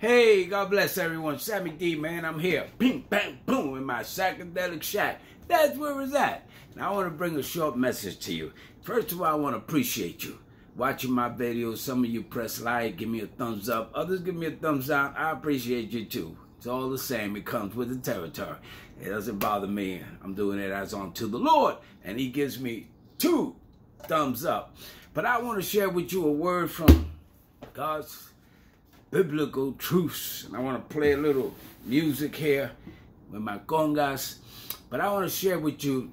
Hey, God bless everyone. Sammy D, man, I'm here. Bing, bang, boom, in my psychedelic shack. That's where it's at. And I want to bring a short message to you. First of all, I want to appreciate you. Watching my videos, some of you press like, give me a thumbs up. Others give me a thumbs down. I appreciate you too. It's all the same. It comes with the territory. It doesn't bother me. I'm doing it as unto the Lord. And he gives me two thumbs up. But I want to share with you a word from God's biblical truths. And I want to play a little music here with my congas. But I want to share with you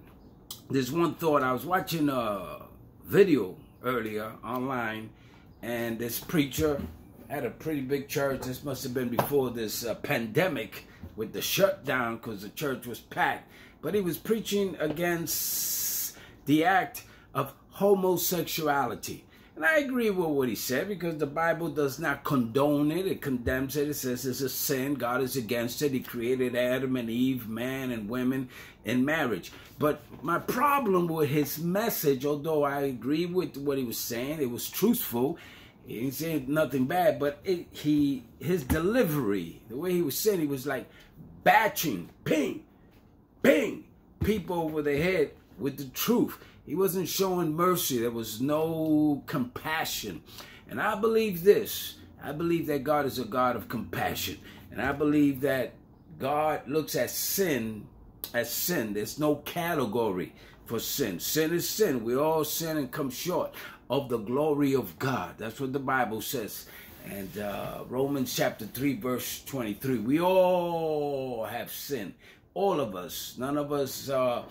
this one thought. I was watching a video earlier online, and this preacher had a pretty big church. This must have been before this uh, pandemic with the shutdown because the church was packed. But he was preaching against the act of homosexuality. And I agree with what he said because the Bible does not condone it. It condemns it. It says it's a sin. God is against it. He created Adam and Eve, man and women in marriage. But my problem with his message, although I agree with what he was saying, it was truthful. He didn't say nothing bad, but it, he his delivery, the way he was saying, he was like batching, ping, ping, people over the head with the truth. He wasn't showing mercy. There was no compassion. And I believe this. I believe that God is a God of compassion. And I believe that God looks at sin as sin. There's no category for sin. Sin is sin. We all sin and come short of the glory of God. That's what the Bible says. And uh, Romans chapter 3, verse 23. We all have sinned. All of us. None of us. Uh,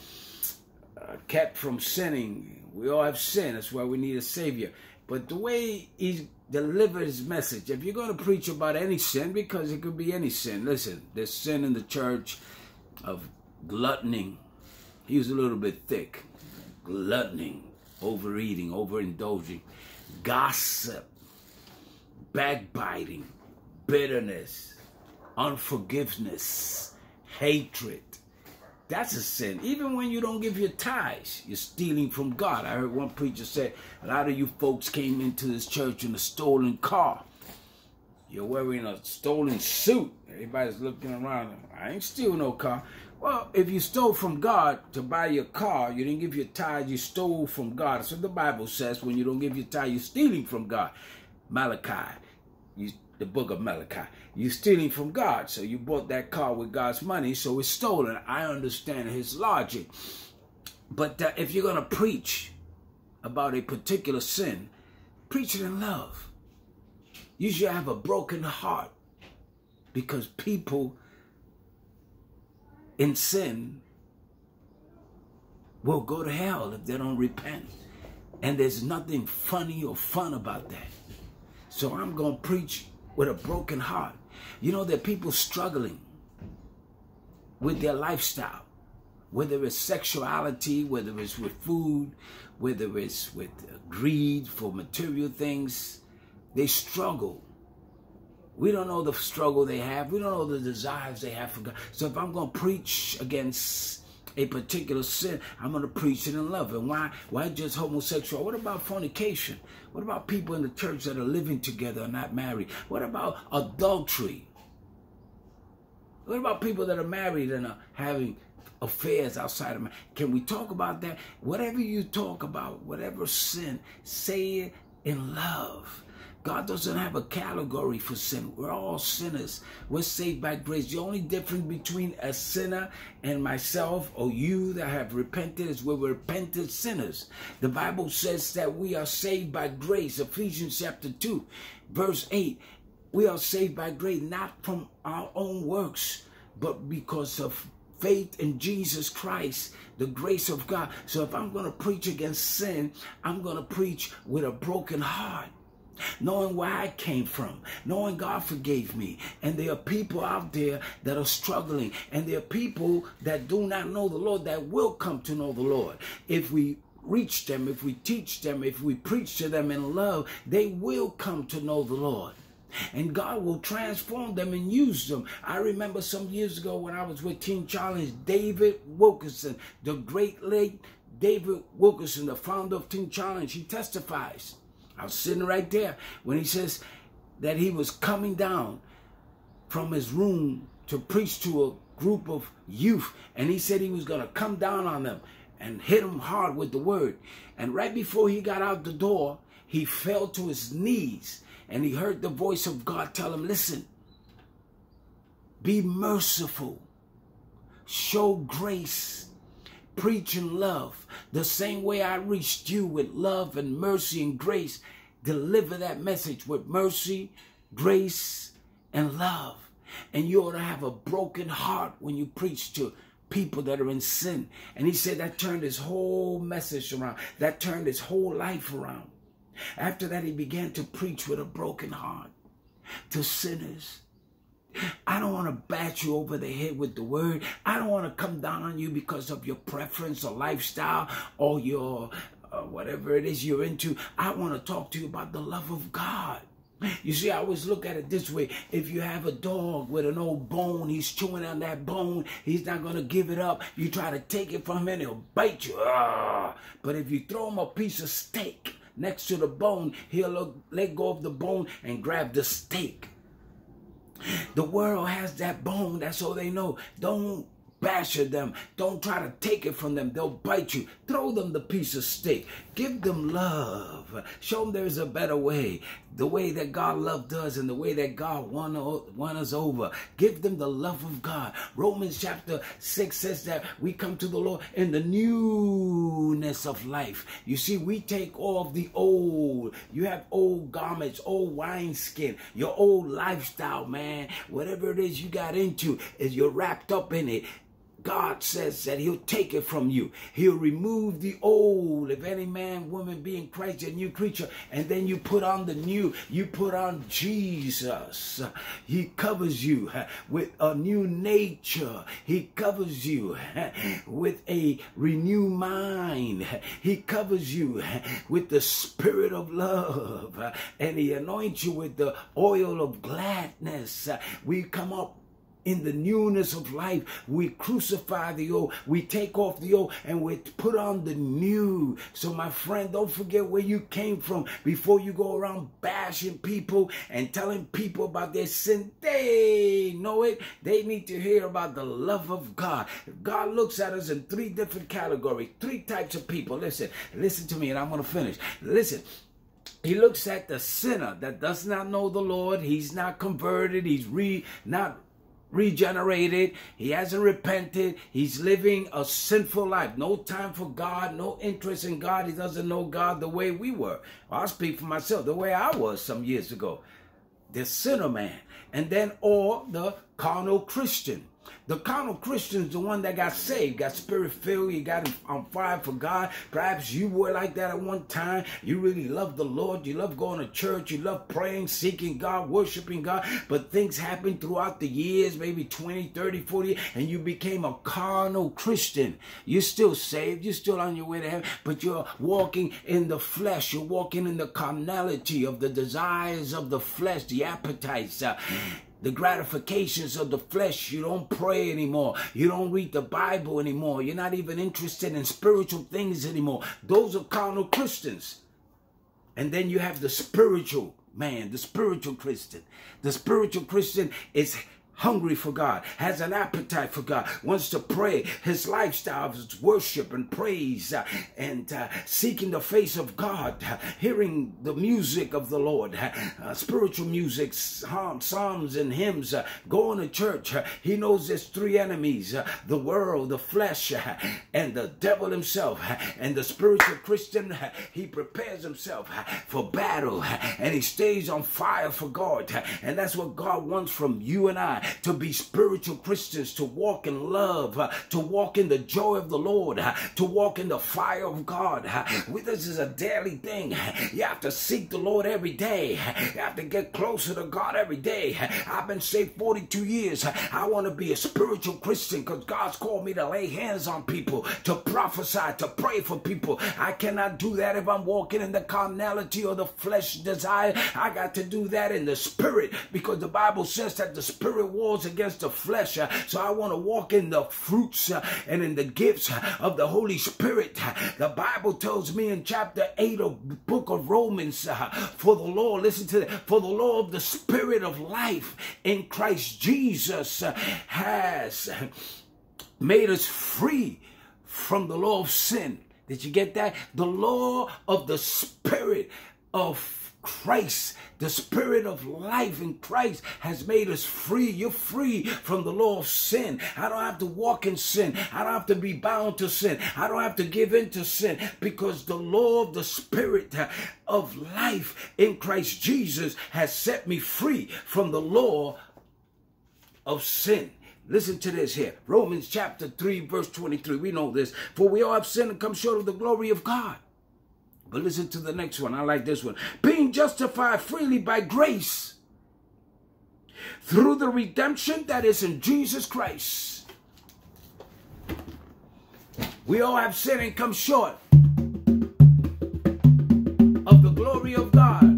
Uh, kept from sinning. We all have sin. That's why we need a Savior. But the way he delivered his message, if you're going to preach about any sin, because it could be any sin, listen, there's sin in the church of gluttony. He was a little bit thick. Gluttony, overeating, overindulging, gossip, backbiting, bitterness, unforgiveness, hatred, that's a sin. Even when you don't give your tithes, you're stealing from God. I heard one preacher say, a lot of you folks came into this church in a stolen car. You're wearing a stolen suit. Everybody's looking around. I ain't stealing no car. Well, if you stole from God to buy your car, you didn't give your tithe, you stole from God. That's what the Bible says. When you don't give your tithe, you're stealing from God. Malachi. You the book of Malachi. You're stealing from God. So you bought that car with God's money, so it's stolen. I understand his logic. But uh, if you're going to preach about a particular sin, preach it in love. You should have a broken heart because people in sin will go to hell if they don't repent. And there's nothing funny or fun about that. So I'm going to preach with a broken heart. You know, there are people struggling with their lifestyle, whether it's sexuality, whether it's with food, whether it's with greed for material things. They struggle. We don't know the struggle they have. We don't know the desires they have for God. So if I'm going to preach against a particular sin, I'm going to preach it in love. And why? Why just homosexual? What about fornication? What about people in the church that are living together and not married? What about adultery? What about people that are married and are having affairs outside of marriage? Can we talk about that? Whatever you talk about, whatever sin, say it in love. God doesn't have a category for sin. We're all sinners. We're saved by grace. The only difference between a sinner and myself or you that have repented is we're repentant sinners. The Bible says that we are saved by grace. Ephesians chapter 2, verse 8. We are saved by grace, not from our own works, but because of faith in Jesus Christ, the grace of God. So if I'm going to preach against sin, I'm going to preach with a broken heart knowing where I came from, knowing God forgave me. And there are people out there that are struggling, and there are people that do not know the Lord that will come to know the Lord. If we reach them, if we teach them, if we preach to them in love, they will come to know the Lord. And God will transform them and use them. I remember some years ago when I was with Teen Challenge, David Wilkerson, the great late David Wilkerson, the founder of Teen Challenge, he testifies I was sitting right there when he says that he was coming down from his room to preach to a group of youth. And he said he was going to come down on them and hit them hard with the word. And right before he got out the door, he fell to his knees and he heard the voice of God tell him, Listen, be merciful, show grace, preach in love. The same way I reached you with love and mercy and grace, deliver that message with mercy, grace, and love. And you ought to have a broken heart when you preach to people that are in sin. And he said that turned his whole message around. That turned his whole life around. After that, he began to preach with a broken heart to sinners. I don't want to bat you over the head with the word. I don't want to come down on you because of your preference or lifestyle or your uh, whatever it is you're into. I want to talk to you about the love of God. You see, I always look at it this way. If you have a dog with an old bone, he's chewing on that bone, he's not going to give it up. You try to take it from him, he'll bite you. Ah. But if you throw him a piece of steak next to the bone, he'll let go of the bone and grab the steak. The world has that bone. That's all they know. Don't basher them. Don't try to take it from them. They'll bite you. Throw them the piece of steak. Give them love. Show them there's a better way. The way that God loved us and the way that God won, won us over. Give them the love of God. Romans chapter 6 says that we come to the Lord in the newness of life. You see, we take off the old. You have old garments, old wineskin, your old lifestyle, man. Whatever it is you got into, is you're wrapped up in it. God says that he'll take it from you. He'll remove the old. If any man, woman be in Christ, a new creature, and then you put on the new, you put on Jesus. He covers you with a new nature. He covers you with a renewed mind. He covers you with the spirit of love. And he anoints you with the oil of gladness. We come up in the newness of life. We crucify the old, we take off the old, and we put on the new. So, my friend, don't forget where you came from before you go around bashing people and telling people about their sin. They know it. They need to hear about the love of God. God looks at us in three different categories, three types of people. Listen, listen to me, and I'm going to finish. Listen, he looks at the sinner that does not know the Lord. He's not converted. He's re not regenerated. He hasn't repented. He's living a sinful life. No time for God, no interest in God. He doesn't know God the way we were. I'll speak for myself, the way I was some years ago. The sinner man. And then, or the carnal Christian. The carnal Christian is the one that got saved, got spirit filled, you got on fire for God. Perhaps you were like that at one time. You really love the Lord. You love going to church. You love praying, seeking God, worshiping God. But things happened throughout the years, maybe 20, 30, 40, and you became a carnal Christian. You're still saved. You're still on your way to heaven, but you're walking in the flesh. You're walking in the carnality of the desires of the flesh, the appetites. Uh, the gratifications of the flesh. You don't pray anymore. You don't read the Bible anymore. You're not even interested in spiritual things anymore. Those are carnal Christians. And then you have the spiritual man, the spiritual Christian. The spiritual Christian is hungry for God, has an appetite for God, wants to pray. His lifestyle is worship and praise uh, and uh, seeking the face of God, uh, hearing the music of the Lord, uh, uh spiritual music, psalms and hymns, uh, going to church. Uh, he knows there's three enemies the world, the flesh, and the devil himself. And the spiritual Christian, he prepares himself for battle and he stays on fire for God. And that's what God wants from you and I to be spiritual Christians, to walk in love, to walk in the joy of the Lord, to walk in the fire of God. Uh, this is a daily thing. You have to seek the Lord every day. You have to get closer to God every day. I've been saved 42 years. I want to be a spiritual Christian because God's called me to lay hands on people, to prophesy, to pray for people. I cannot do that if I'm walking in the carnality or the flesh desire. I got to do that in the spirit because the Bible says that the spirit wars against the flesh. Uh, so I want to walk in the fruits uh, and in the gifts of the Holy Spirit. The Bible tells me in chapter 8 of the book of Romans, for the law, listen to that, for the law of the Spirit of life in Christ Jesus has made us free from the law of sin. Did you get that? The law of the Spirit of Christ, the spirit of life in Christ has made us free. You're free from the law of sin. I don't have to walk in sin. I don't have to be bound to sin. I don't have to give in to sin because the law of the spirit of life in Christ Jesus has set me free from the law of sin. Listen to this here. Romans chapter 3, verse 23. We know this. For we all have sinned and come short of the glory of God. But listen to the next one. I like this one. Being justified freely by grace through the redemption that is in Jesus Christ. We all have sinned and come short of the glory of God.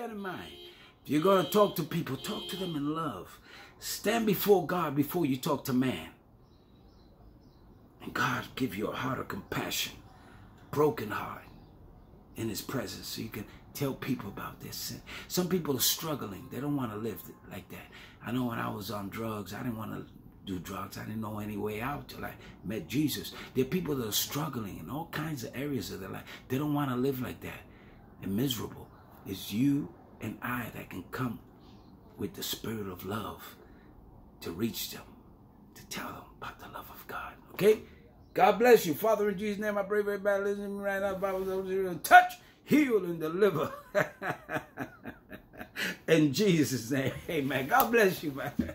That in mind. If you're going to talk to people, talk to them in love. Stand before God before you talk to man. And God give you a heart of compassion, broken heart in his presence so you can tell people about this. Some people are struggling. They don't want to live like that. I know when I was on drugs, I didn't want to do drugs. I didn't know any way out till I met Jesus. There are people that are struggling in all kinds of areas of their life. They don't want to live like that and miserable. It's you and I that can come with the spirit of love to reach them, to tell them about the love of God. Okay? God bless you. Father, in Jesus' name, I pray for everybody listening right now. Bible touch, heal, and deliver. in Jesus' name, amen. God bless you, man.